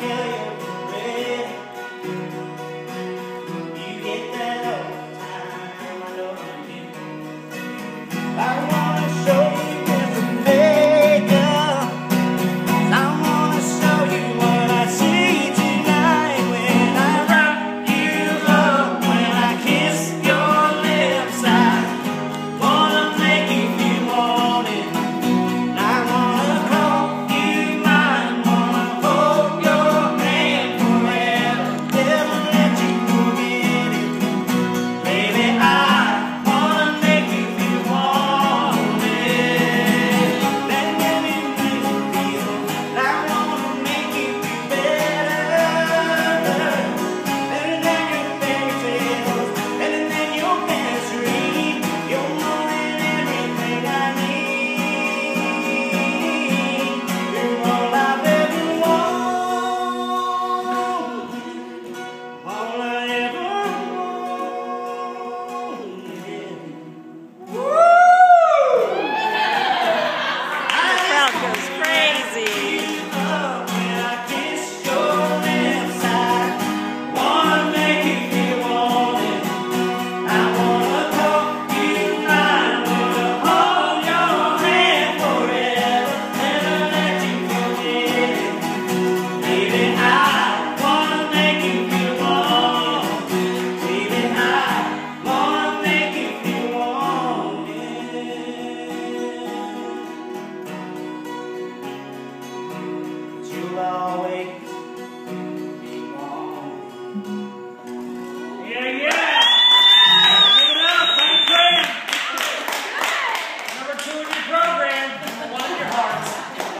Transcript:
Yeah.